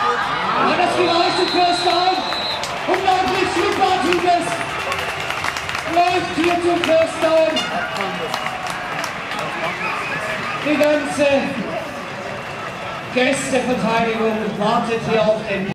selber. Hat das gereicht, First Down? Unglaublich, Schlupfartiges. Läuft hier zum First Down. Die ganze Gästeverteidigung wartet hier auf den